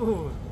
Ooh.